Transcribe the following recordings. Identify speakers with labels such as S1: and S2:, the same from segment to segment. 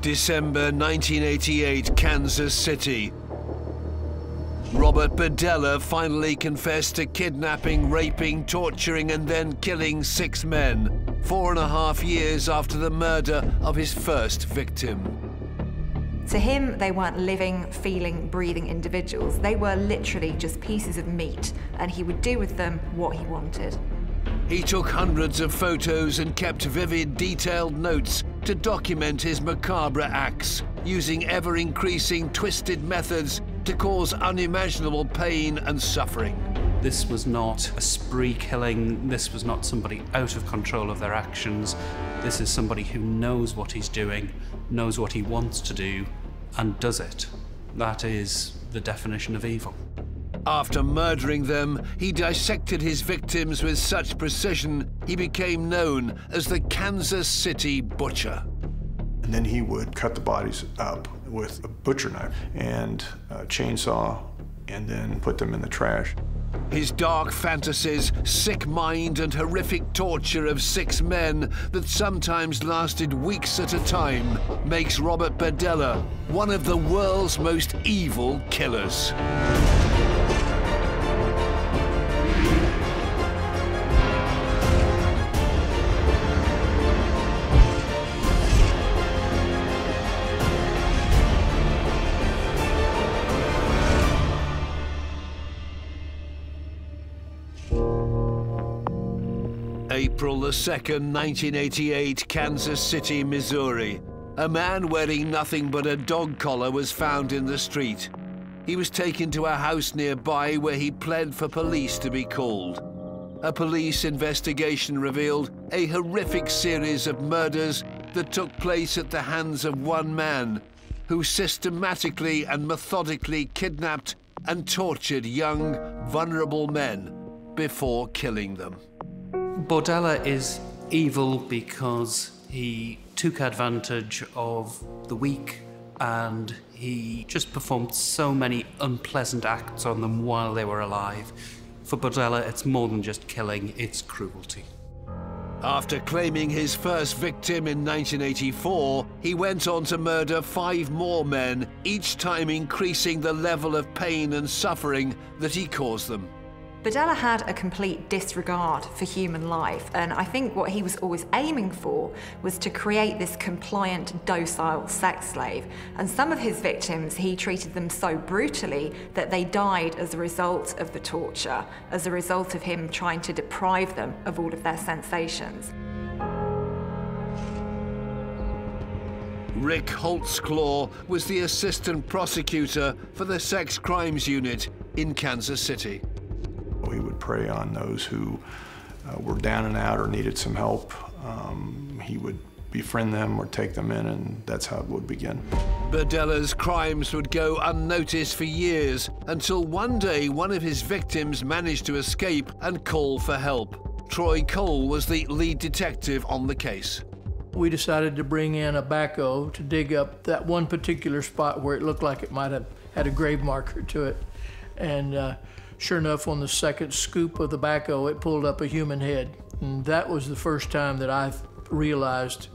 S1: December 1988, Kansas City. Robert Berdella finally confessed to kidnapping, raping, torturing, and then killing six men, four and a half years after the murder of his first victim.
S2: To him, they weren't living, feeling, breathing individuals. They were literally just pieces of meat, and he would do with them what he wanted.
S1: He took hundreds of photos and kept vivid, detailed notes to document his macabre acts, using ever increasing twisted methods to cause unimaginable pain and suffering.
S3: This was not a spree killing. This was not somebody out of control of their actions. This is somebody who knows what he's doing, knows what he wants to do, and does it. That is the definition of evil.
S1: After murdering them, he dissected his victims with such precision he became known as the Kansas City Butcher.
S4: And then he would cut the bodies up with a butcher knife and a chainsaw and then put them in the trash.
S1: His dark fantasies, sick mind, and horrific torture of six men that sometimes lasted weeks at a time makes Robert Berdella one of the world's most evil killers. April the 2nd, 1988, Kansas City, Missouri. A man wearing nothing but a dog collar was found in the street. He was taken to a house nearby where he pled for police to be called. A police investigation revealed a horrific series of murders that took place at the hands of one man who systematically and methodically kidnapped and tortured young, vulnerable men before killing them.
S3: Berdella is evil because he took advantage of the weak and he just performed so many unpleasant acts on them while they were alive. For Berdella, it's more than just killing, it's cruelty.
S1: After claiming his first victim in 1984, he went on to murder five more men, each time increasing the level of pain and suffering that he caused them.
S2: Berdella had a complete disregard for human life, and I think what he was always aiming for was to create this compliant, docile sex slave. And some of his victims, he treated them so brutally that they died as a result of the torture, as a result of him trying to deprive them of all of their sensations.
S1: Rick Holtzclaw was the assistant prosecutor for the sex crimes unit in Kansas City.
S4: We would prey on those who uh, were down and out or needed some help. Um, he would befriend them or take them in, and that's how it would begin.
S1: Berdella's crimes would go unnoticed for years until one day one of his victims managed to escape and call for help. Troy Cole was the lead detective on the case.
S5: We decided to bring in a backhoe to dig up that one particular spot where it looked like it might have had a grave marker to it. And uh, Sure enough, on the second scoop of the backhoe, it pulled up a human head. And that was the first time that I realized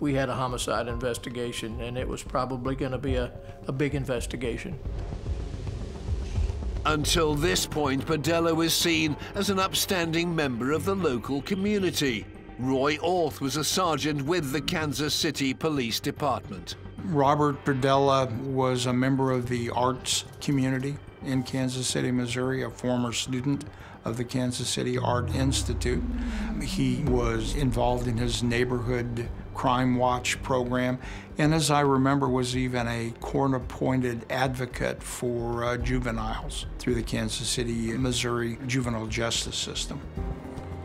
S5: we had a homicide investigation, and it was probably going to be a, a big investigation.
S1: Until this point, Berdella was seen as an upstanding member of the local community. Roy Orth was a sergeant with the Kansas City Police Department.
S6: Robert Berdella was a member of the arts community in Kansas City, Missouri, a former student of the Kansas City Art Institute. He was involved in his neighborhood crime watch program, and as I remember, was even a court-appointed advocate for uh, juveniles through the Kansas City, Missouri juvenile justice system.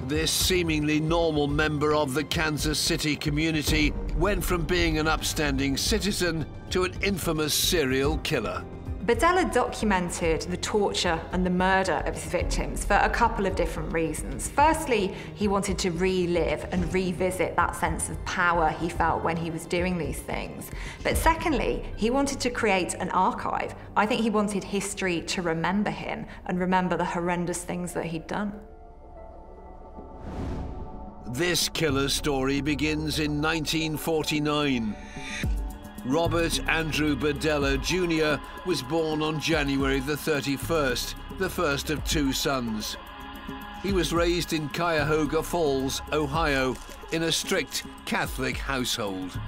S1: This seemingly normal member of the Kansas City community went from being an upstanding citizen to an infamous serial killer.
S2: Berdella documented the torture and the murder of his victims for a couple of different reasons. Firstly, he wanted to relive and revisit that sense of power he felt when he was doing these things. But secondly, he wanted to create an archive. I think he wanted history to remember him and remember the horrendous things that he'd done.
S1: This killer story begins in 1949. Robert Andrew Berdella Jr. was born on January the 31st, the first of two sons. He was raised in Cuyahoga Falls, Ohio, in a strict Catholic household.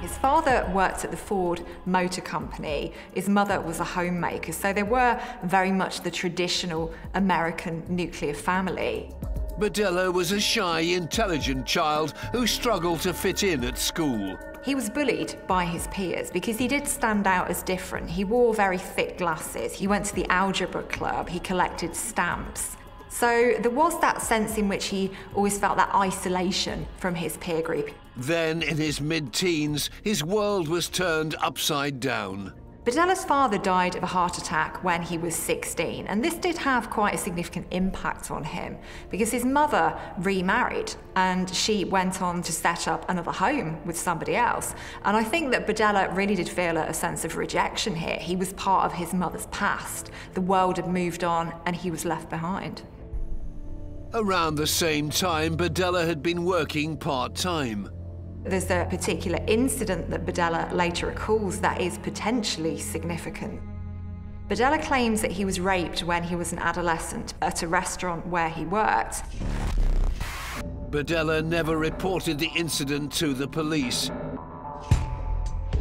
S2: His father worked at the Ford Motor Company. His mother was a homemaker, so they were very much the traditional American nuclear family.
S1: Berdella was a shy, intelligent child who struggled to fit in at school.
S2: He was bullied by his peers because he did stand out as different. He wore very thick glasses. He went to the algebra club. He collected stamps. So there was that sense in which he always felt that isolation from his peer group.
S1: Then, in his mid teens, his world was turned upside down.
S2: Berdella's father died of a heart attack when he was 16, and this did have quite a significant impact on him because his mother remarried and she went on to set up another home with somebody else. And I think that Berdella really did feel a sense of rejection here. He was part of his mother's past. The world had moved on and he was left behind.
S1: Around the same time, Berdella had been working part time.
S2: There's a particular incident that Berdella later recalls that is potentially significant. Berdella claims that he was raped when he was an adolescent at a restaurant where he worked.
S1: Berdella never reported the incident to the police.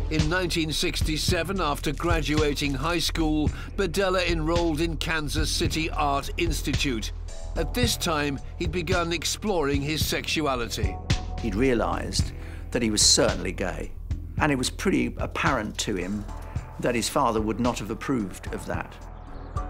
S1: In 1967, after graduating high school, Berdella enrolled in Kansas City Art Institute. At this time, he'd begun exploring his sexuality.
S7: He'd realised that he was certainly gay, and it was pretty apparent to him that his father would not have approved of that.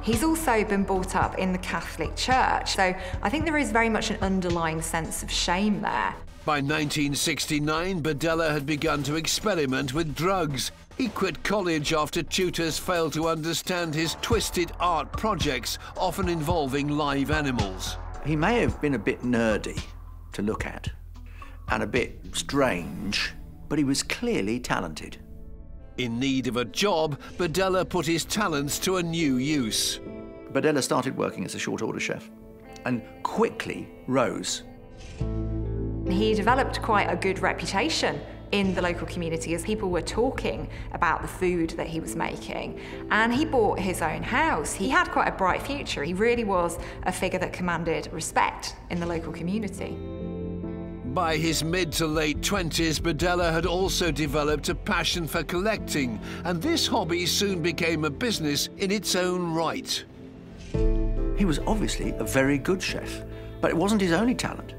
S2: He's also been brought up in the Catholic Church, so I think there is very much an underlying sense of shame there.
S1: By 1969, Berdella had begun to experiment with drugs. He quit college after tutors failed to understand his twisted art projects, often involving live animals.
S7: He may have been a bit nerdy to look at and a bit strange, but he was clearly talented.
S1: In need of a job, Berdella put his talents to a new use.
S7: Berdella started working as a short order chef and quickly rose.
S2: He developed quite a good reputation in the local community as people were talking about the food that he was making. And he bought his own house. He had quite a bright future. He really was a figure that commanded respect in the local community.
S1: By his mid to late 20s, Berdella had also developed a passion for collecting, and this hobby soon became a business in its own right.
S7: He was obviously a very good chef, but it wasn't his only talent.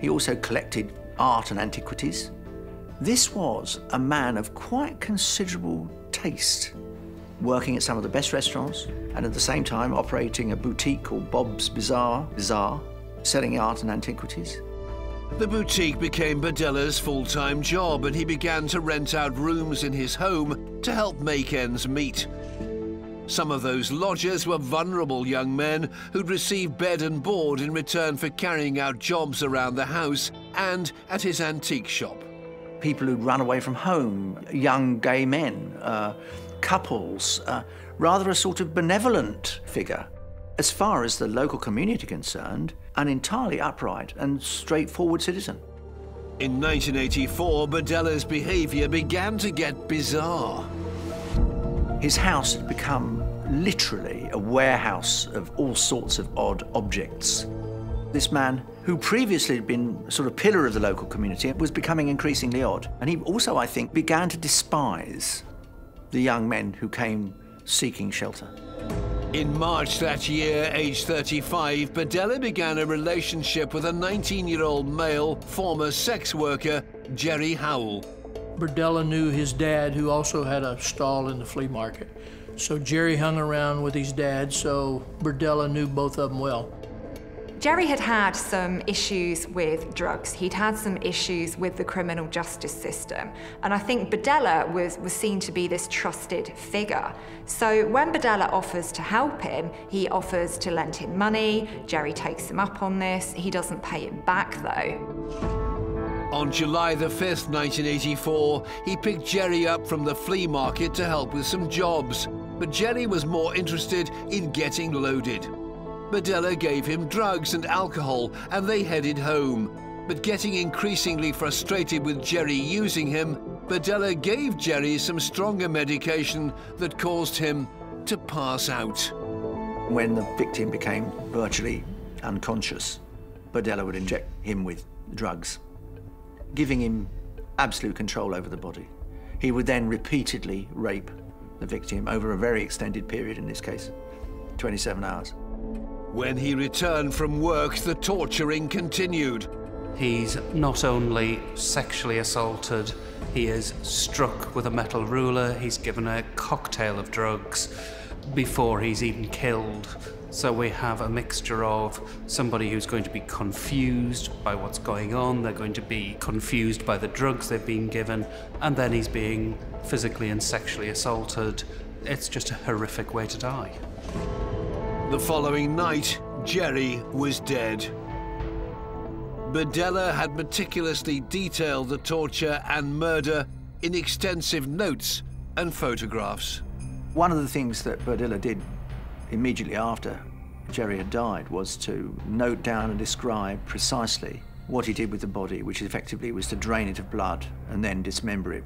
S7: He also collected art and antiquities, this was a man of quite considerable taste, working at some of the best restaurants and at the same time operating a boutique called Bob's Bazaar, Bizarre, selling art and antiquities.
S1: The boutique became Berdella's full-time job and he began to rent out rooms in his home to help make ends meet. Some of those lodgers were vulnerable young men who'd receive bed and board in return for carrying out jobs around the house and at his antique shop
S7: people who'd run away from home, young gay men, uh, couples, uh, rather a sort of benevolent figure. As far as the local community concerned, an entirely upright and straightforward citizen.
S1: In 1984, Berdella's behaviour began to get bizarre.
S7: His house had become literally a warehouse of all sorts of odd objects. This man, who previously had been sort of pillar of the local community, was becoming increasingly odd. And he also, I think, began to despise the young men who came seeking shelter.
S1: In March that year, age 35, Berdella began a relationship with a 19-year-old male former sex worker, Jerry Howell.
S5: Berdella knew his dad, who also had a stall in the flea market. So Jerry hung around with his dad, so Berdella knew both of them well.
S2: Jerry had had some issues with drugs. He'd had some issues with the criminal justice system. And I think Berdella was, was seen to be this trusted figure. So when Berdella offers to help him, he offers to lend him money. Jerry takes him up on this. He doesn't pay him back, though.
S1: On July the 5th, 1984, he picked Jerry up from the flea market to help with some jobs. But Jerry was more interested in getting loaded. Berdella gave him drugs and alcohol, and they headed home. But getting increasingly frustrated with Jerry using him, Berdella gave Jerry some stronger medication that caused him to pass out.
S7: When the victim became virtually unconscious, Berdella would inject him with drugs, giving him absolute control over the body. He would then repeatedly rape the victim over a very extended period, in this case, 27 hours.
S1: When he returned from work, the torturing continued.
S3: He's not only sexually assaulted, he is struck with a metal ruler, he's given a cocktail of drugs before he's even killed. So we have a mixture of somebody who's going to be confused by what's going on, they're going to be confused by the drugs they've been given, and then he's being physically and sexually assaulted. It's just a horrific way to die.
S1: The following night, Jerry was dead. Berdella had meticulously detailed the torture and murder in extensive notes and photographs.
S7: One of the things that Berdella did immediately after Jerry had died was to note down and describe precisely what he did with the body, which effectively was to drain it of blood and then dismember it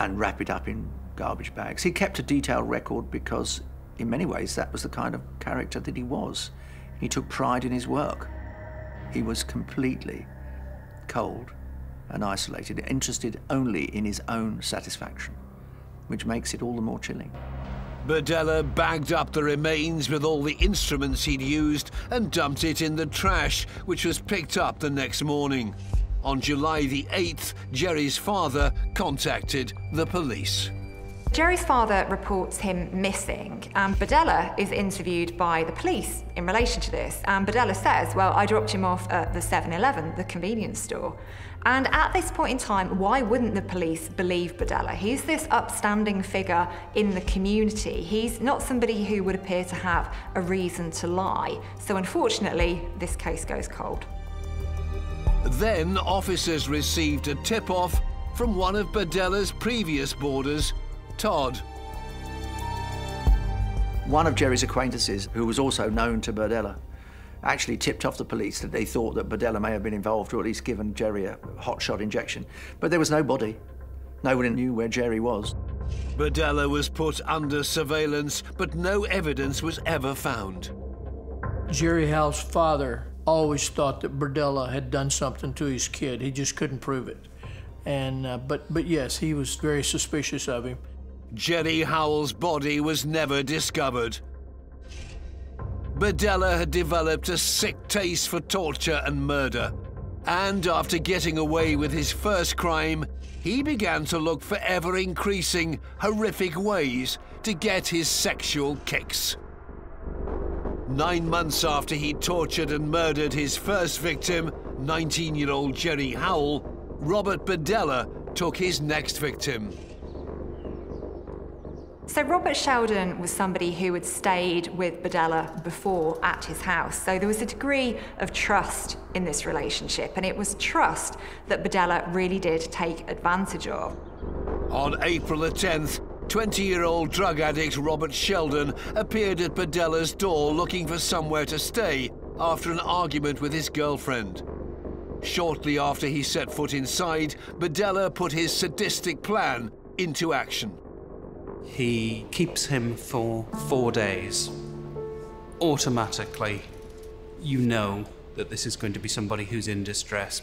S7: and wrap it up in garbage bags. He kept a detailed record because, in many ways, that was the kind of character that he was. He took pride in his work. He was completely cold and isolated, interested only in his own satisfaction, which makes it all the more chilling.
S1: Berdella bagged up the remains with all the instruments he'd used and dumped it in the trash, which was picked up the next morning. On July the 8th, Jerry's father contacted the police.
S2: Jerry's father reports him missing, um, and Berdella is interviewed by the police in relation to this. Um, and Berdella says, Well, I dropped him off at the 7 Eleven, the convenience store. And at this point in time, why wouldn't the police believe Berdella? He's this upstanding figure in the community. He's not somebody who would appear to have a reason to lie. So unfortunately, this case goes cold.
S1: Then officers received a tip-off from one of Berdella's previous boarders, Todd.
S7: One of Jerry's acquaintances, who was also known to Berdella, actually tipped off the police that they thought that Berdella may have been involved or at least given Jerry a hot shot injection. But there was no body. Nobody knew where Jerry was.
S1: Berdella was put under surveillance, but no evidence was ever found.
S5: Jerry Howell's father always thought that Berdella had done something to his kid. He just couldn't prove it. And uh, but but yes, he was very suspicious of him.
S1: Jerry Howell's body was never discovered. Berdella had developed a sick taste for torture and murder. And after getting away with his first crime, he began to look for ever increasing, horrific ways to get his sexual kicks. Nine months after he tortured and murdered his first victim, 19 year old Jerry Howell, Robert Berdella took his next victim.
S2: So Robert Sheldon was somebody who had stayed with Berdella before at his house. So there was a degree of trust in this relationship, and it was trust that Berdella really did take advantage of.
S1: On April the 10th, 20-year-old drug addict Robert Sheldon appeared at Berdella's door looking for somewhere to stay after an argument with his girlfriend. Shortly after he set foot inside, Berdella put his sadistic plan into action.
S3: He keeps him for four days. Automatically, you know that this is going to be somebody who's in distress.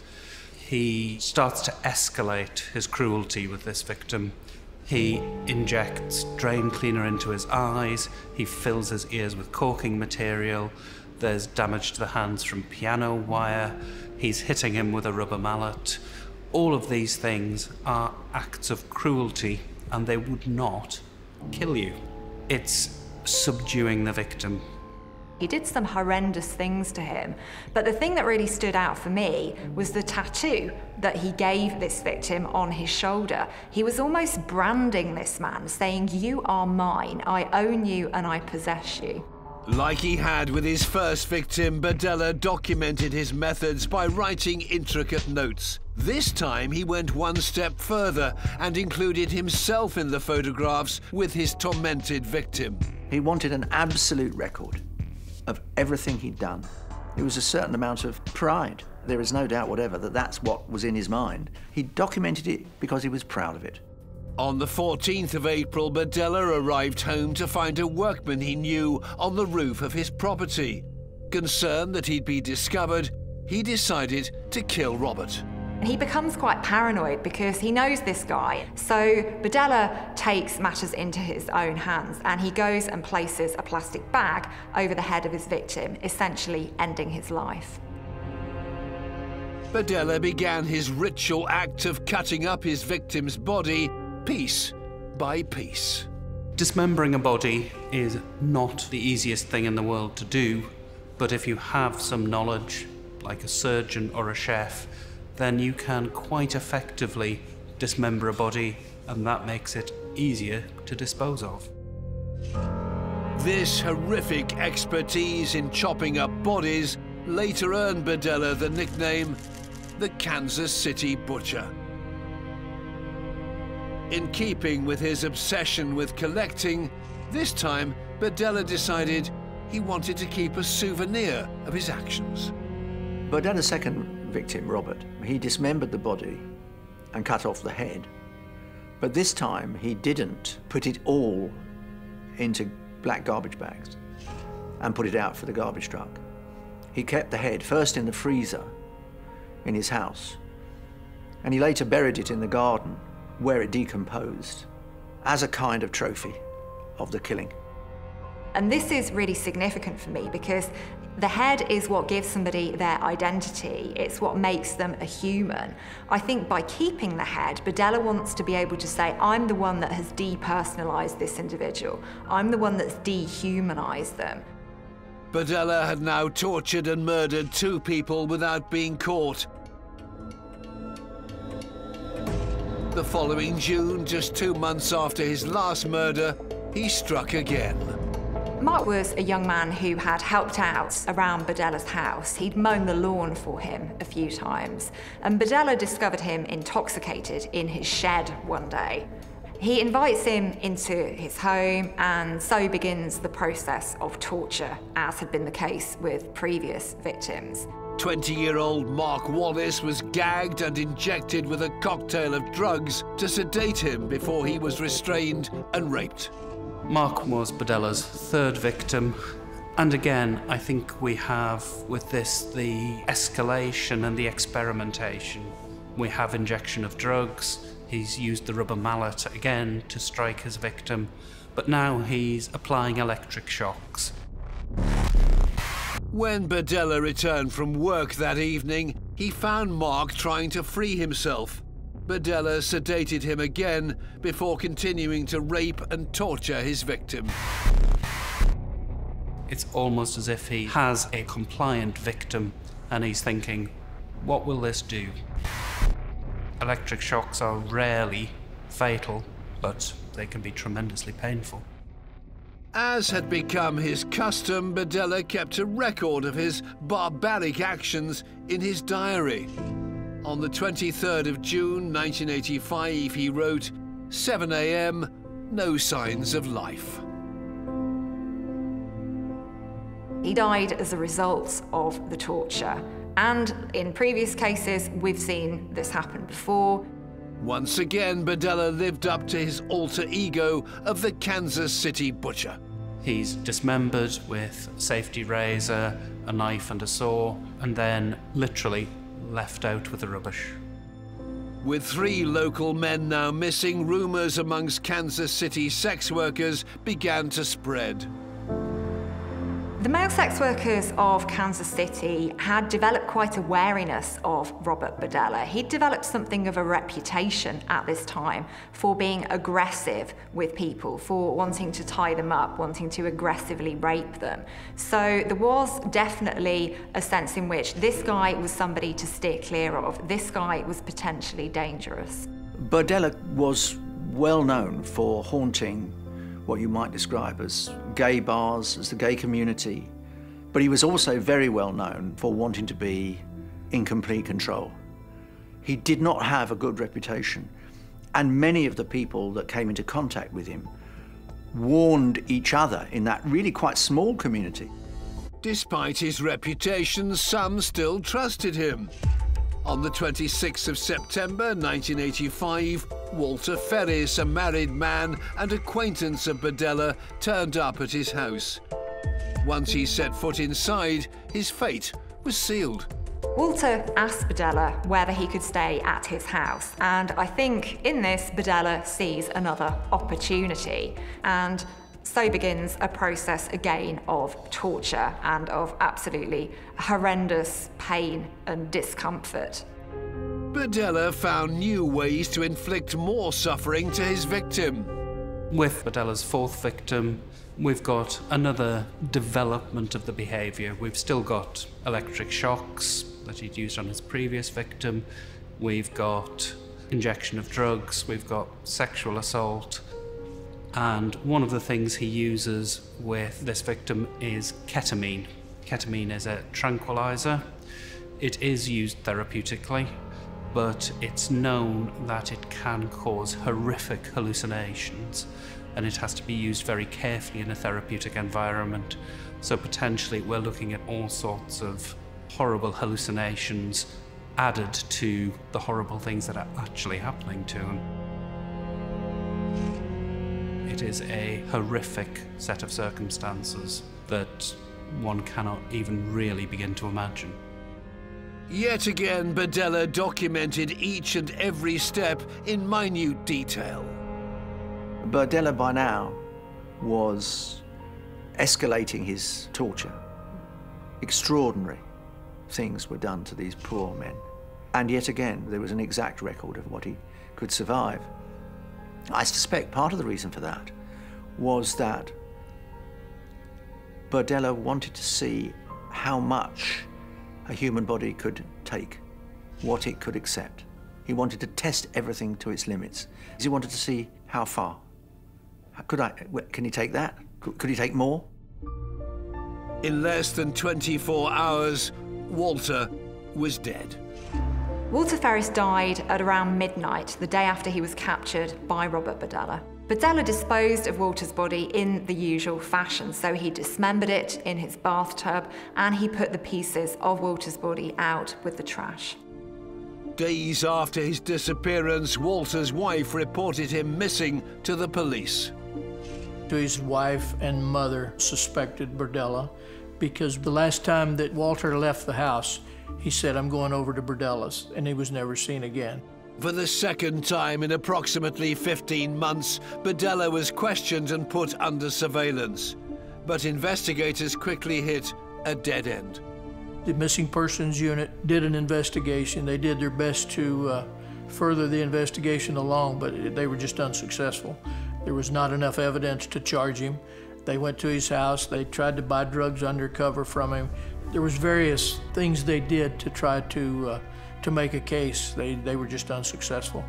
S3: He starts to escalate his cruelty with this victim. He injects drain cleaner into his eyes, he fills his ears with caulking material, there's damage to the hands from piano wire, he's hitting him with a rubber mallet. All of these things are acts of cruelty, and they would not kill you. It's subduing the victim.
S2: He did some horrendous things to him, but the thing that really stood out for me was the tattoo that he gave this victim on his shoulder. He was almost branding this man, saying, You are mine, I own you, and I possess you.
S1: Like he had with his first victim, Berdella documented his methods by writing intricate notes. This time he went one step further and included himself in the photographs with his tormented victim.
S7: He wanted an absolute record of everything he'd done. There was a certain amount of pride There is no doubt whatever that that's what was in his mind. He documented it because he was proud of it.
S1: On the 14th of April, Berdella arrived home to find a workman he knew on the roof of his property. Concerned that he'd be discovered, he decided to kill Robert.
S2: And he becomes quite paranoid because he knows this guy. So Berdella takes matters into his own hands and he goes and places a plastic bag over the head of his victim, essentially ending his life.
S1: Berdella began his ritual act of cutting up his victim's body piece by piece.
S3: Dismembering a body is not the easiest thing in the world to do, but if you have some knowledge, like a surgeon or a chef, then you can quite effectively dismember a body, and that makes it easier to dispose of.
S1: This horrific expertise in chopping up bodies later earned Berdella the nickname the Kansas City Butcher. In keeping with his obsession with collecting, this time Berdella decided he wanted to keep a souvenir of his actions.
S7: Berdella's second victim, Robert, he dismembered the body and cut off the head. But this time he didn't put it all into black garbage bags and put it out for the garbage truck. He kept the head first in the freezer in his house, and he later buried it in the garden where it decomposed as a kind of trophy of the killing.
S2: And this is really significant for me because the head is what gives somebody their identity. It's what makes them a human. I think by keeping the head, Berdella wants to be able to say, I'm the one that has depersonalized this individual. I'm the one that's dehumanized them.
S1: Berdella had now tortured and murdered two people without being caught. The following June, just two months after his last murder, he struck again.
S2: Mark was a young man who had helped out around Berdella's house. He'd mown the lawn for him a few times, and Berdella discovered him intoxicated in his shed one day. He invites him into his home, and so begins the process of torture, as had been the case with previous victims.
S1: 20 year old Mark Wallace was gagged and injected with a cocktail of drugs to sedate him before he was restrained and raped.
S3: Mark was Berdella's third victim. And again, I think we have with this the escalation and the experimentation. We have injection of drugs. He's used the rubber mallet again to strike his victim, but now he's applying electric shocks.
S1: When Berdella returned from work that evening, he found Mark trying to free himself. Berdella sedated him again before continuing to rape and torture his victim.
S3: It's almost as if he has a compliant victim and he's thinking, what will this do? Electric shocks are rarely fatal, but they can be tremendously painful.
S1: As had become his custom, Berdella kept a record of his barbaric actions in his diary. On the 23rd of June 1985, he wrote, 7 a.m., no signs of life.
S2: He died as a result of the torture. And in previous cases, we've seen this happen before.
S1: Once again, Berdella lived up to his alter ego of the Kansas City Butcher.
S3: He's dismembered with a safety razor, a knife and a saw, and then literally left out with the rubbish.
S1: With three local men now missing, rumors amongst Kansas City sex workers began to spread.
S2: The male sex workers of Kansas City had developed quite a wariness of Robert Berdella. He'd developed something of a reputation at this time for being aggressive with people, for wanting to tie them up, wanting to aggressively rape them. So there was definitely a sense in which this guy was somebody to steer clear of. This guy was potentially dangerous.
S7: Berdella was well known for haunting what you might describe as gay bars, as the gay community. But he was also very well known for wanting to be in complete control. He did not have a good reputation. And many of the people that came into contact with him warned each other in that really quite small community.
S1: Despite his reputation, some still trusted him. On the 26th of September 1985, Walter Ferris, a married man and acquaintance of Berdella, turned up at his house. Once he set foot inside, his fate was sealed.
S2: Walter asked Berdella whether he could stay at his house, and I think in this, Berdella sees another opportunity. And so begins a process again of torture and of absolutely horrendous pain and discomfort.
S1: Berdella found new ways to inflict more suffering to his victim.
S3: With Berdella's fourth victim, we've got another development of the behaviour. We've still got electric shocks that he'd used on his previous victim. We've got injection of drugs. We've got sexual assault. And one of the things he uses with this victim is ketamine. Ketamine is a tranquilizer. It is used therapeutically, but it's known that it can cause horrific hallucinations and it has to be used very carefully in a therapeutic environment. So potentially we're looking at all sorts of horrible hallucinations added to the horrible things that are actually happening to him. It is a horrific set of circumstances that one cannot even really begin to imagine.
S1: Yet again, Berdella documented each and every step in minute detail.
S7: Berdella by now was escalating his torture. Extraordinary things were done to these poor men. And yet again, there was an exact record of what he could survive. I suspect part of the reason for that was that Berdella wanted to see how much a human body could take, what it could accept. He wanted to test everything to its limits. He wanted to see how far. Could I, can he take that? Could he take more?
S1: In less than 24 hours, Walter was dead.
S2: Walter Ferris died at around midnight, the day after he was captured by Robert Berdella. Berdella disposed of Walter's body in the usual fashion, so he dismembered it in his bathtub and he put the pieces of Walter's body out with the trash.
S1: Days after his disappearance, Walter's wife reported him missing to the police.
S5: His wife and mother suspected Berdella because the last time that Walter left the house, he said, I'm going over to Berdella's, and he was never seen again.
S1: For the second time in approximately 15 months, Berdella was questioned and put under surveillance. But investigators quickly hit a dead end.
S5: The Missing Persons Unit did an investigation. They did their best to uh, further the investigation along, but they were just unsuccessful. There was not enough evidence to charge him. They went to his house. They tried to buy drugs undercover from him. There was various things they did to try to uh, to make a case. They they were just unsuccessful.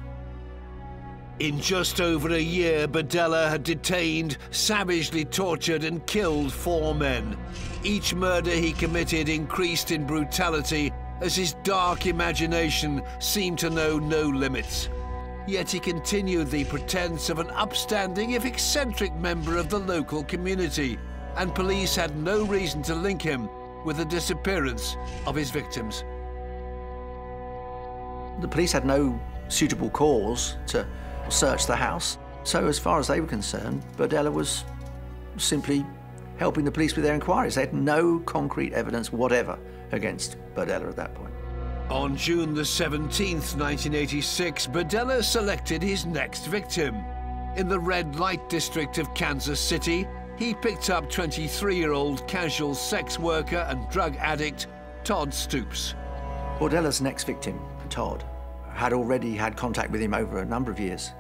S1: In just over a year, Berdella had detained, savagely tortured, and killed four men. Each murder he committed increased in brutality as his dark imagination seemed to know no limits. Yet he continued the pretense of an upstanding, if eccentric, member of the local community, and police had no reason to link him with the disappearance of his victims.
S7: The police had no suitable cause to search the house, so as far as they were concerned, Berdella was simply helping the police with their inquiries. They had no concrete evidence whatever against Berdella at that point.
S1: On June the 17th, 1986, Berdella selected his next victim. In the red light district of Kansas City, he picked up 23-year-old casual sex worker and drug addict Todd Stoops.
S7: Berdella's next victim, Todd, had already had contact with him over a number of years.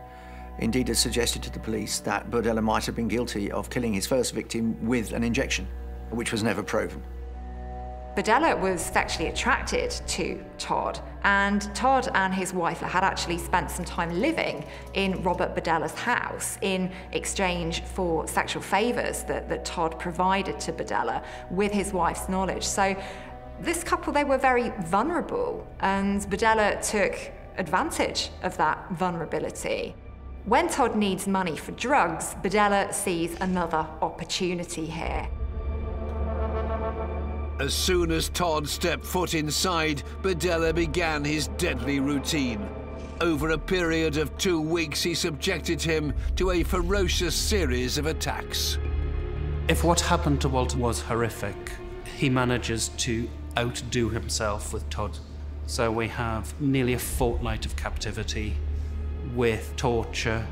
S7: Indeed, had suggested to the police that Berdella might have been guilty of killing his first victim with an injection, which was never proven.
S2: Berdella was sexually attracted to Todd, and Todd and his wife had actually spent some time living in Robert Berdella's house in exchange for sexual favours that, that Todd provided to Berdella with his wife's knowledge. So this couple, they were very vulnerable, and Berdella took advantage of that vulnerability. When Todd needs money for drugs, Berdella sees another opportunity here.
S1: As soon as Todd stepped foot inside, Berdella began his deadly routine. Over a period of two weeks, he subjected him to a ferocious series of attacks.
S3: If what happened to Walter was horrific, he manages to outdo himself with Todd. So we have nearly a fortnight of captivity with torture,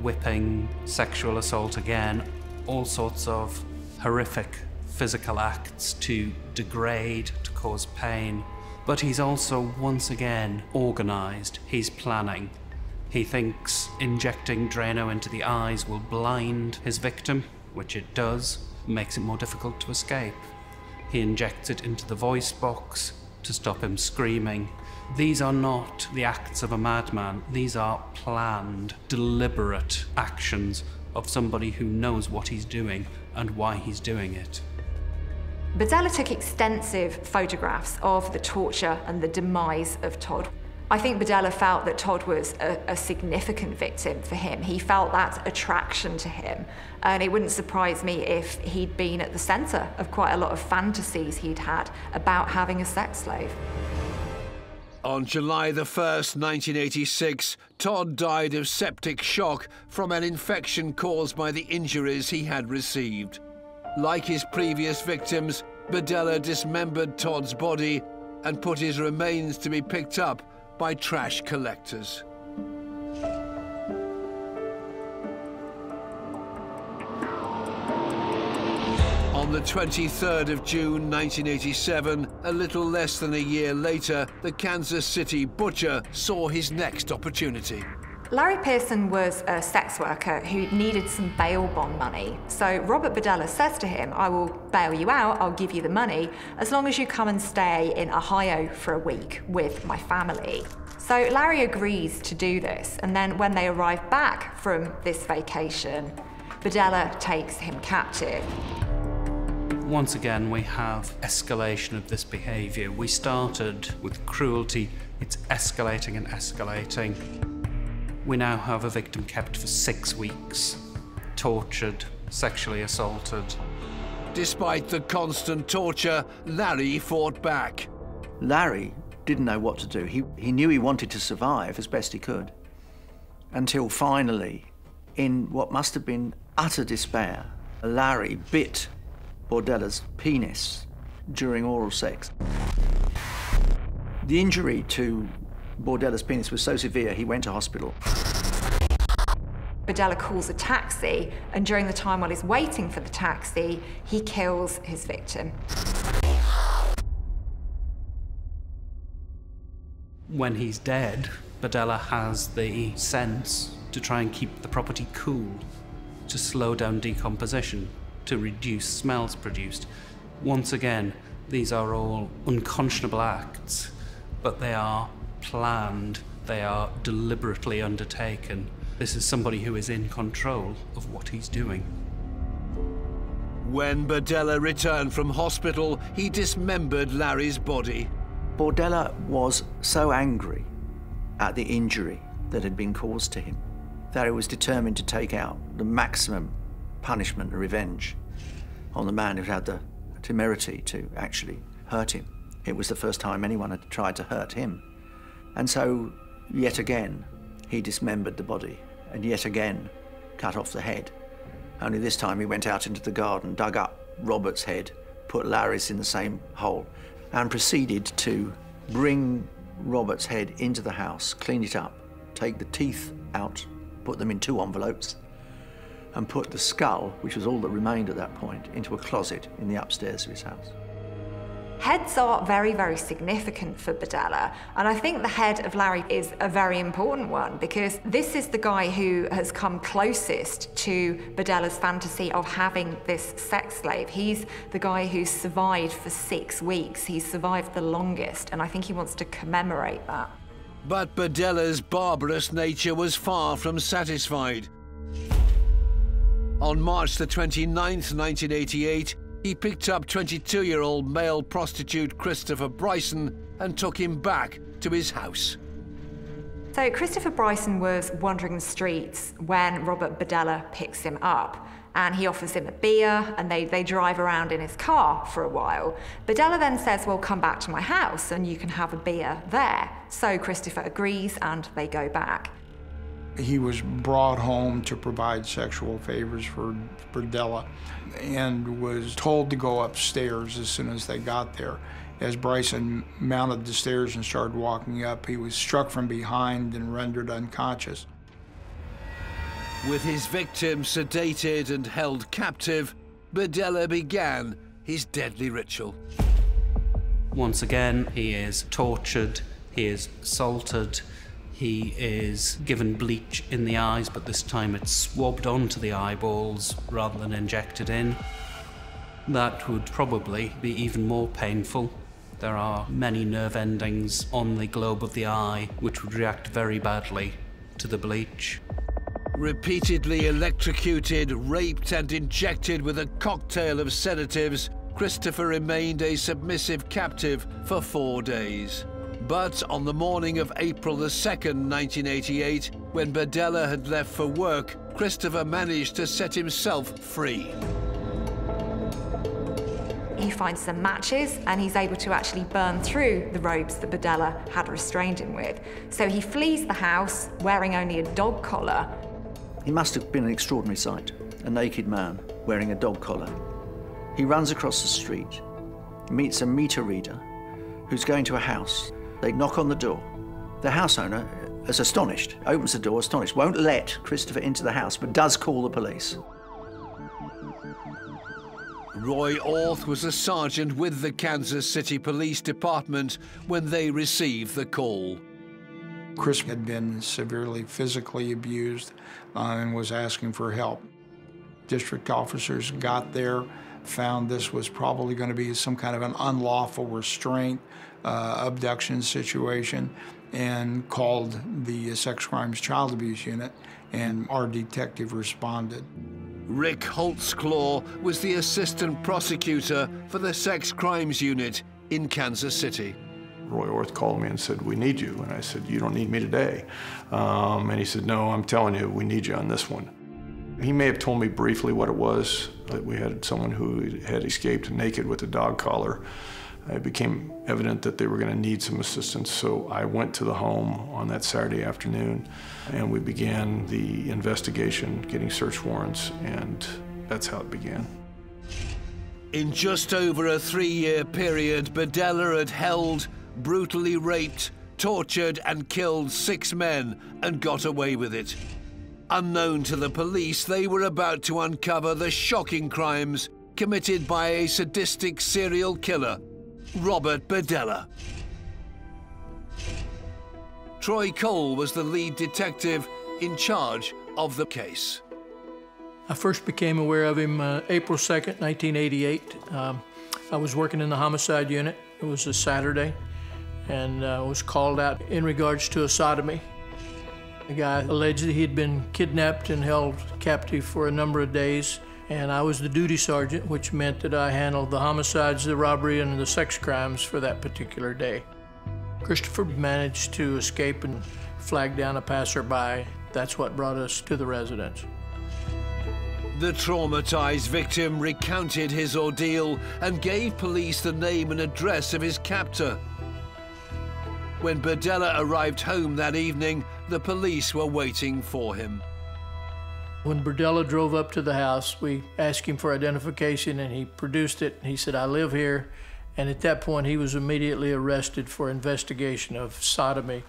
S3: whipping, sexual assault again, all sorts of horrific physical acts to degrade, to cause pain. But he's also once again organized, he's planning. He thinks injecting Drano into the eyes will blind his victim, which it does, makes it more difficult to escape. He injects it into the voice box to stop him screaming. These are not the acts of a madman, these are planned, deliberate actions of somebody who knows what he's doing and why he's doing it.
S2: Berdella took extensive photographs of the torture and the demise of Todd. I think Berdella felt that Todd was a, a, significant victim for him. He felt that attraction to him. And it wouldn't surprise me if he'd been at the centre of quite a lot of fantasies he'd had about having a sex slave.
S1: On July the 1st, 1986, Todd died of septic shock from an infection caused by the injuries he had received. Like his previous victims, Berdella dismembered Todd's body and put his remains to be picked up by trash collectors. On the 23rd of June 1987, a little less than a year later, the Kansas City butcher saw his next opportunity.
S2: Larry Pearson was a sex worker who needed some bail bond money. So Robert Berdella says to him, I will bail you out, I'll give you the money, as long as you come and stay in Ohio for a week with my family. So Larry agrees to do this, and then when they arrive back from this vacation, Berdella takes him captive.
S3: Once again, we have escalation of this behaviour. We started with cruelty, it's escalating and escalating. We now have a victim kept for six weeks, tortured, sexually assaulted.
S1: Despite the constant torture, Larry fought back.
S7: Larry didn't know what to do. He, he knew he wanted to survive as best he could. Until finally, in what must have been utter despair, Larry bit Berdella's penis during oral sex. The injury to Berdella's penis was so severe he went to hospital.
S2: Berdella calls a taxi, and during the time while he's waiting for the taxi, he kills his victim.
S3: When he's dead, Berdella has the sense to try and keep the property cool, to slow down decomposition, to reduce smells produced. Once again, these are all unconscionable acts, but they are planned, they are deliberately undertaken. This is somebody who is in control of what he's doing.
S1: When Berdella returned from hospital, he dismembered Larry's body.
S7: Berdella was so angry at the injury that had been caused to him that he was determined to take out the maximum punishment and revenge on the man who had the temerity to actually hurt him. It was the first time anyone had tried to hurt him. And so, yet again, he dismembered the body and yet again cut off the head. Only this time he went out into the garden, dug up Robert's head, put Larry's in the same hole, and proceeded to bring Robert's head into the house, clean it up, take the teeth out, put them in two envelopes, and put the skull, which was all that remained at that point, into a closet in the upstairs of his house.
S2: Heads are very, very significant for Berdella, and I think the head of Larry is a very important one because this is the guy who has come closest to Berdella's fantasy of having this sex slave. He's the guy who's survived for six weeks. He's survived the longest, and I think he wants to commemorate that.
S1: But Berdella's barbarous nature was far from satisfied. On March the 29th, 1988, he picked up 22-year-old male prostitute Christopher Bryson and took him back to his house.
S2: So Christopher Bryson was wandering the streets when Robert Berdella picks him up. and he offers him a beer and they, they drive around in his car for a while. Berdella then says, Well, come back to my house and you can have a beer there. So Christopher agrees and they go back.
S6: He was brought home to provide sexual favors for Berdella and was told to go upstairs as soon as they got there. As Bryson mounted the stairs and started walking up, he was struck from behind and rendered unconscious.
S1: With his victim sedated and held captive, Berdella began his deadly ritual.
S3: Once again, he is tortured, he is assaulted, he is given bleach in the eyes, but this time it's swabbed onto the eyeballs rather than injected in. That would probably be even more painful. There are many nerve endings on the globe of the eye which would react very badly to the bleach.
S1: Repeatedly electrocuted, raped, and injected with a cocktail of sedatives, Christopher remained a submissive captive for four days. But on the morning of April the 2nd, 1988, when Berdella had left for work, Christopher managed to set himself free.
S2: He finds some matches and he's able to actually burn through the robes that Berdella had restrained him with. So he flees the house wearing only a dog collar
S7: he must have been an extraordinary sight, a naked man wearing a dog collar. He runs across the street, meets a meter reader who's going to a house. They knock on the door. The house owner is astonished, opens the door astonished, won't let Christopher into the house, but does call the police.
S1: Roy Orth was a sergeant with the Kansas City Police Department when they received the call.
S6: Chris had been severely physically abused uh, and was asking for help. District officers got there, found this was probably going to be some kind of an unlawful restraint, uh, abduction situation, and called the Sex Crimes Child Abuse Unit, and our detective responded.
S1: Rick Holtzclaw was the assistant prosecutor for the Sex Crimes Unit in Kansas City.
S4: Roy Orth called me and said, we need you. And I said, you don't need me today. Um, and he said, no, I'm telling you, we need you on this one. He may have told me briefly what it was, that we had someone who had escaped naked with a dog collar. It became evident that they were going to need some assistance, so I went to the home on that Saturday afternoon, and we began the investigation, getting search warrants, and that's how it began.
S1: In just over a three-year period, Berdella had held brutally raped, tortured, and killed six men and got away with it. Unknown to the police, they were about to uncover the shocking crimes committed by a sadistic serial killer, Robert Berdella. Troy Cole was the lead detective in charge of the case.
S5: I first became aware of him uh, April 2nd, 1988. Um, I was working in the homicide unit. It was a Saturday and uh, was called out in regards to a sodomy. The guy alleged that he had been kidnapped and held captive for a number of days, and I was the duty sergeant, which meant that I handled the homicides, the robbery, and the sex crimes for that particular day. Christopher managed to escape and flag down a passerby. That's what brought us to the residence.
S1: The traumatized victim recounted his ordeal and gave police the name and address of his captor. When Berdella arrived home that evening, the police were waiting for him.
S5: When Berdella drove up to the house, we asked him for identification and he produced it. He said, I live here. And at that point, he was immediately arrested for investigation of sodomy.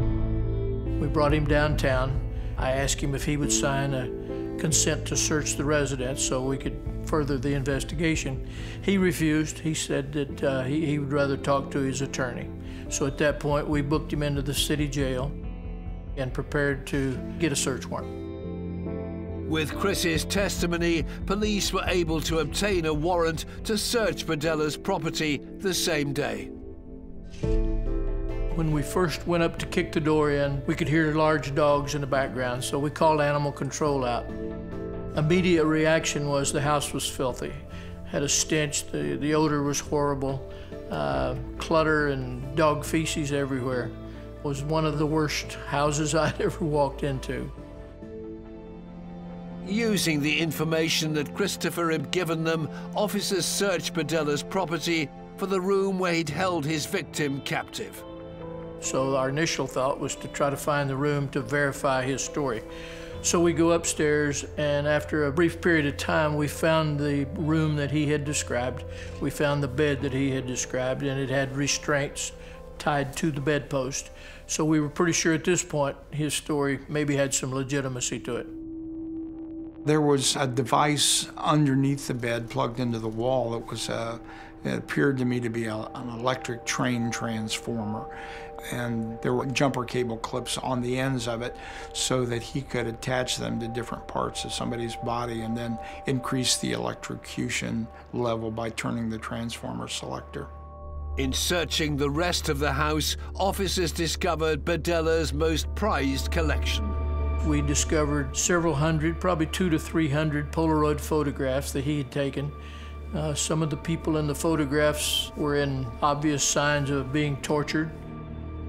S5: We brought him downtown. I asked him if he would sign a consent to search the residence so we could further the investigation. He refused. He said that uh, he, he would rather talk to his attorney. So at that point, we booked him into the city jail and prepared to get a search warrant.
S1: With Chris's testimony, police were able to obtain a warrant to search Berdella's property the same day.
S5: When we first went up to kick the door in, we could hear large dogs in the background, so we called animal control out. Immediate reaction was the house was filthy, had a stench, the, the odor was horrible, uh, clutter and dog feces everywhere. It was one of the worst houses I'd ever walked into.
S1: Using the information that Christopher had given them, officers searched Berdella's property for the room where he'd held his victim captive.
S5: So our initial thought was to try to find the room to verify his story. So we go upstairs, and after a brief period of time, we found the room that he had described. We found the bed that he had described, and it had restraints tied to the bedpost. So we were pretty sure at this point his story maybe had some legitimacy to it.
S6: There was a device underneath the bed plugged into the wall that was, a, it appeared to me to be a, an electric train transformer and there were jumper cable clips on the ends of it so that he could attach them to different parts of somebody's body and then increase the electrocution level by turning the transformer selector.
S1: In searching the rest of the house, officers discovered Berdella's most prized collection.
S5: We discovered several hundred, probably two to three hundred Polaroid photographs that he had taken. Uh, some of the people in the photographs were in obvious signs of being tortured.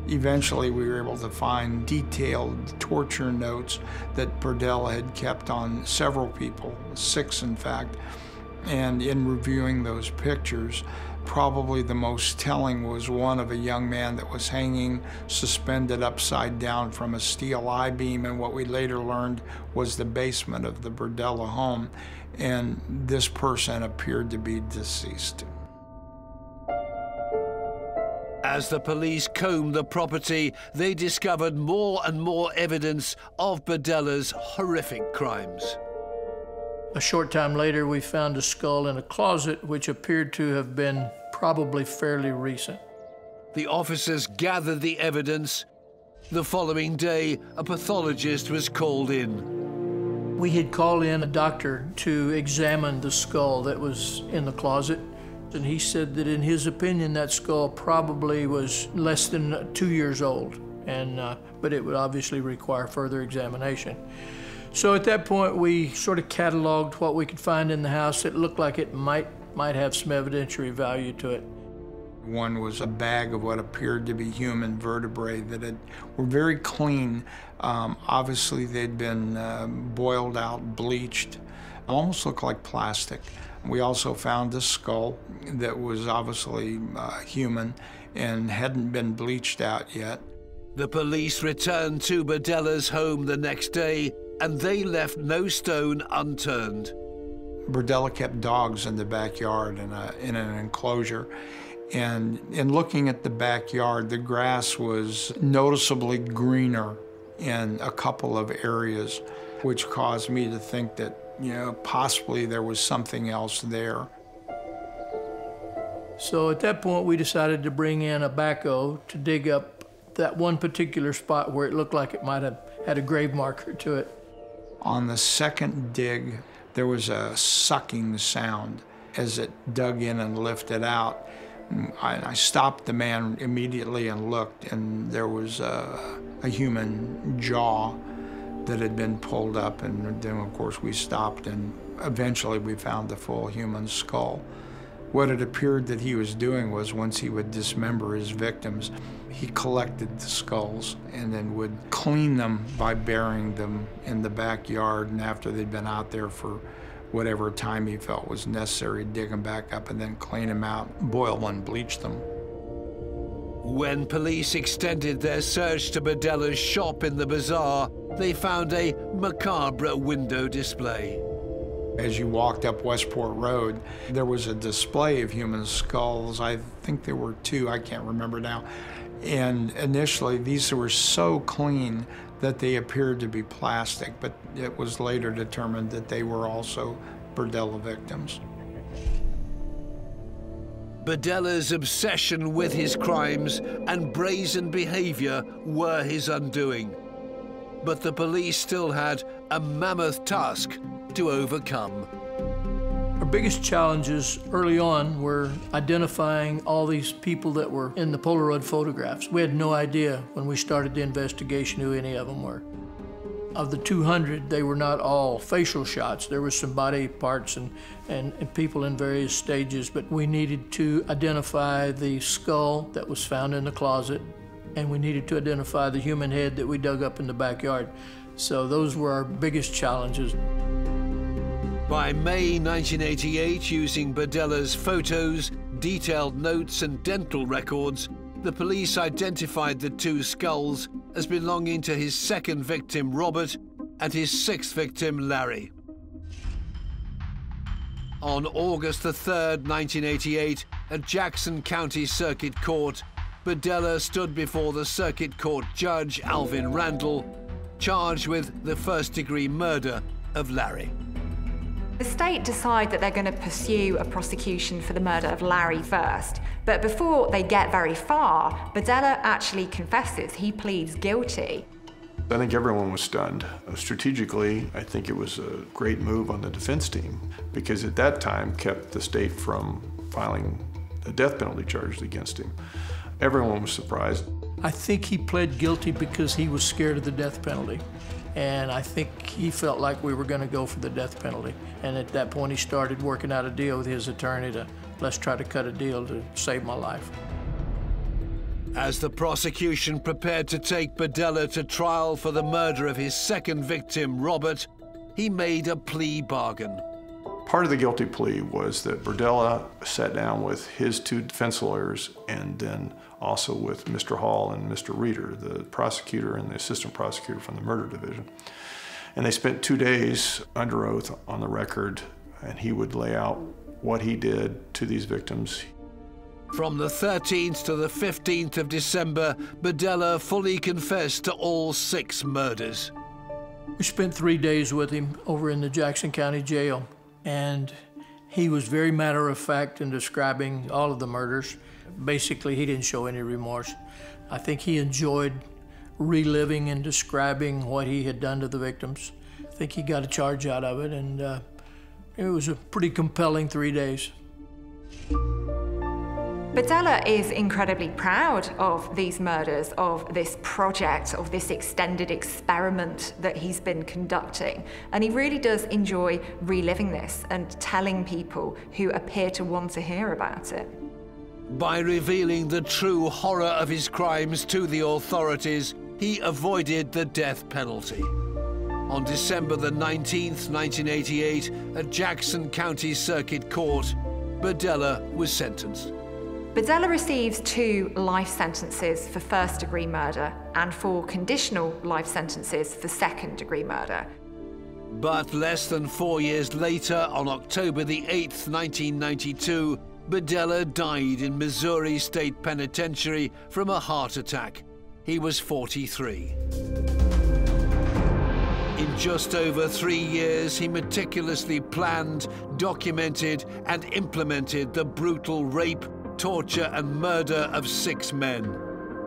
S6: Eventually, we were able to find detailed torture notes that Berdella had kept on several people, six in fact. And in reviewing those pictures, probably the most telling was one of a young man that was hanging suspended upside down from a steel I beam and what we later learned was the basement of the Berdella home. And this person appeared to be deceased.
S1: As the police combed the property, they discovered more and more evidence of Berdella's horrific crimes.
S5: A short time later, we found a skull in a closet which appeared to have been probably fairly recent.
S1: The officers gathered the evidence. The following day, a pathologist was called in.
S5: We had called in a doctor to examine the skull that was in the closet. And he said that in his opinion, that skull probably was less than two years old, and, uh, but it would obviously require further examination. So at that point, we sort of cataloged what we could find in the house that looked like it might, might have some evidentiary value to it.
S6: One was a bag of what appeared to be human vertebrae that had, were very clean. Um, obviously, they'd been uh, boiled out, bleached, almost looked like plastic. We also found a skull that was obviously uh, human and hadn't been bleached out yet.
S1: The police returned to Berdella's home the next day and they left no stone unturned.
S6: Berdella kept dogs in the backyard in, a, in an enclosure. And in looking at the backyard, the grass was noticeably greener in a couple of areas, which caused me to think that you know, possibly there was something else there.
S5: So at that point, we decided to bring in a backhoe to dig up that one particular spot where it looked like it might have had a grave marker to it.
S6: On the second dig, there was a sucking sound as it dug in and lifted out. I, I stopped the man immediately and looked, and there was a, a human jaw that had been pulled up, and then, of course, we stopped, and eventually we found the full human skull. What it appeared that he was doing was once he would dismember his victims, he collected the skulls and then would clean them by burying them in the backyard. And after they'd been out there for whatever time he felt was necessary, dig them back up and then clean them out, boil and bleach them.
S1: When police extended their search to Berdella's shop in the bazaar, they found a macabre window display.
S6: As you walked up Westport Road, there was a display of human skulls. I think there were two, I can't remember now. And initially, these were so clean that they appeared to be plastic, but it was later determined that they were also Berdella victims.
S1: Berdella's obsession with his crimes and brazen behavior were his undoing. But the police still had a mammoth task to overcome.
S5: Our biggest challenges early on were identifying all these people that were in the Polaroid photographs. We had no idea when we started the investigation who any of them were. Of the 200, they were not all facial shots. There were some body parts and, and, and, people in various stages, but we needed to identify the skull that was found in the closet, and we needed to identify the human head that we dug up in the backyard. So those were our biggest challenges.
S1: By May 1988, using Berdella's photos, detailed notes and dental records, the police identified the two skulls as belonging to his second victim, Robert, and his sixth victim, Larry. On August the 3rd, 1988, at Jackson County Circuit Court, Berdella stood before the Circuit Court Judge Alvin Randall, charged with the first-degree murder of Larry.
S2: The state decide that they're going to pursue a prosecution for the murder of Larry first. But before they get very far, Berdella actually confesses he pleads guilty.
S4: I think everyone was stunned. Uh, strategically, I think it was a great move on the defense team because at that time kept the state from filing the death penalty charges against him. Everyone was surprised.
S5: I think he pled guilty because he was scared of the death penalty. And I think he felt like we were going to go for the death penalty. And at that point, he started working out a deal with his attorney to let's try to cut a deal to save my life.
S1: As the prosecution prepared to take Berdella to trial for the murder of his second victim, Robert, he made a plea bargain.
S4: Part of the guilty plea was that Berdella sat down with his two defense lawyers and then also with Mr. Hall and Mr. Reeder, the prosecutor and the assistant prosecutor from the murder division. And they spent two days under oath on the record, and he would lay out what he did to these victims.
S1: From the 13th to the 15th of December, Berdella fully confessed to all six murders.
S5: We spent three days with him over in the Jackson County Jail and he was very matter of fact in describing all of the murders. Basically, he didn't show any remorse. I think he enjoyed reliving and describing what he had done to the victims. I think he got a charge out of it, and uh, it was a pretty compelling three days.
S2: Berdella is incredibly proud of these murders, of this project, of this extended experiment that he's been conducting. And he really does enjoy reliving this and telling people who appear to want to hear about it.
S1: By revealing the true horror of his crimes to the authorities, he avoided the death penalty. On December the 19th, 1988, at Jackson County Circuit Court, Berdella was sentenced.
S2: Berdella receives two life sentences for first degree murder and four conditional life sentences for second degree murder.
S1: But less than four years later, on October the 8th, 1992, Berdella died in Missouri State Penitentiary from a heart attack. He was 43. In just over three years, he meticulously planned, documented, and implemented the brutal rape, torture and murder of six men.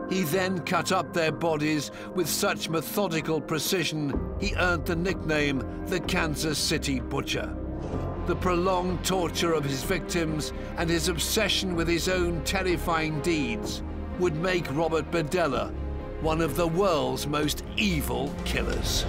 S1: He then cut up their bodies with such methodical precision, he earned the nickname the Kansas City Butcher. The prolonged torture of his victims and his obsession with his own terrifying deeds would make Robert Berdella one of the world's most evil killers.